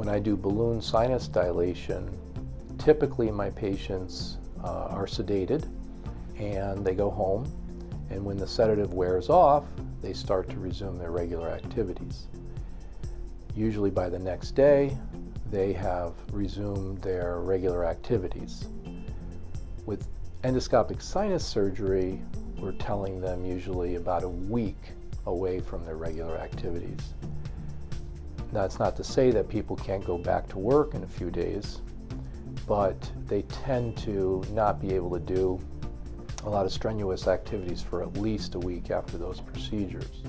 When I do balloon sinus dilation, typically my patients uh, are sedated and they go home and when the sedative wears off, they start to resume their regular activities. Usually by the next day, they have resumed their regular activities. With endoscopic sinus surgery, we're telling them usually about a week away from their regular activities. That's not to say that people can't go back to work in a few days, but they tend to not be able to do a lot of strenuous activities for at least a week after those procedures.